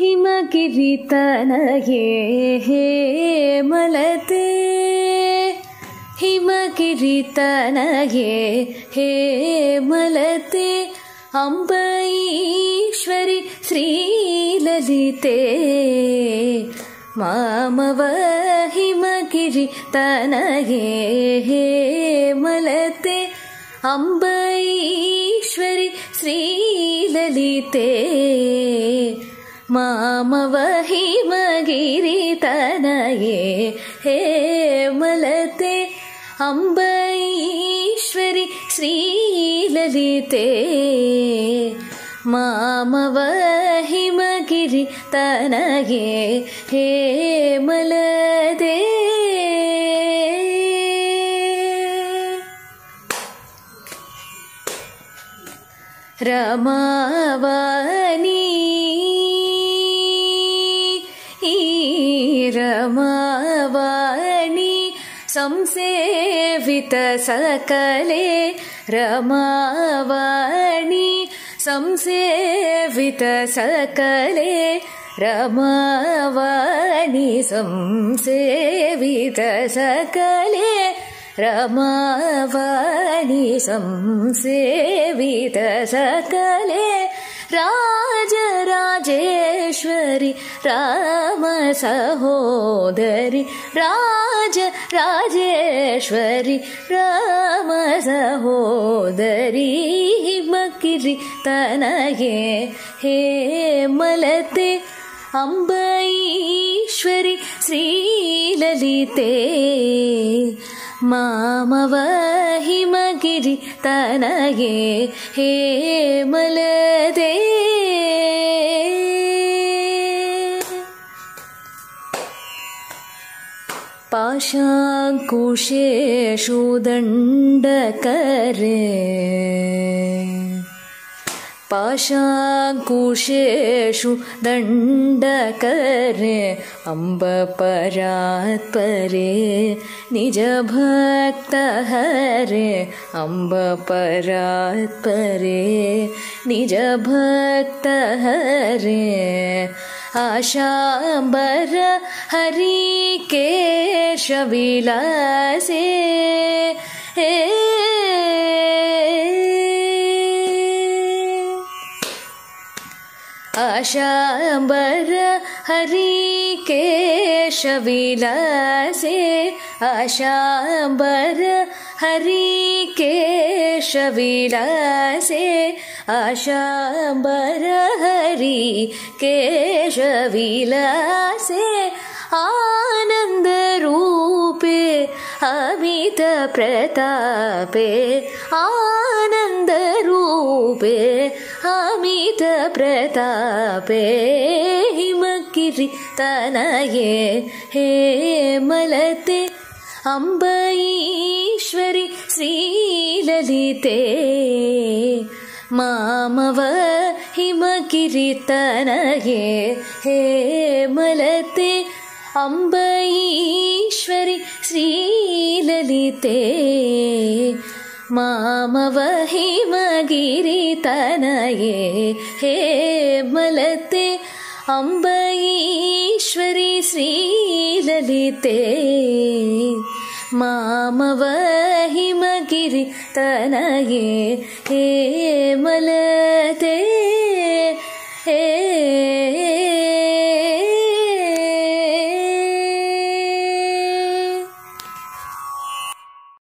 हिमगिरितनये हे मलते हिमगिरितनये हे मलते अम्बईश्वरि श्रीललिते मामव हिमगिरितनये हे मलते अम्बईश्वरि श्रीललिते मामव हिमगिरितनये हे मलते अम्बईश्वरि श्रीललिते। मामव हिमगिरितनये हे मलते। रमावानी रमावाणी संसेवित सकले रमावाणी संसेवित सकले रमावाणी संसेवित सकले रमावाणी संसेवित सकले राजराजेश्वरि राम सहोदरि राज राजेश्वरि राम सहोदरी हिमगिरि तनये हे मलते अम्बईश्वरि श्रीललिते मामव हिमगिरि तनये हे मलते पाशाङ्कुशेषु दण्डकरे पाशाङ्कुशेषु दण्डकरे अम्बपरात्परे निजभक्तहरे अम्बपरात्परे निजभक्तहरे। आशाम्बर हरिकेशविलासे हे आशाम्बर हरिकेशविलासे आशाम्बर हरिकेशविलासे आशाम्बर हरिकेशविलासे आनन्दरूपे अमित प्रतापे आनन्दरूपे अमित प्रतापे हिमगिरि तनये हे मलते अम्बईश्वरि श्रीललिते मामव हिमगिरितनये हे मलते अम्बईश्वरि श्रीललिते मामव हिमगिरितनये हे मलते अम्बईश्वरि श्रीललिते मामव हिमगिरितनये हे मलते हे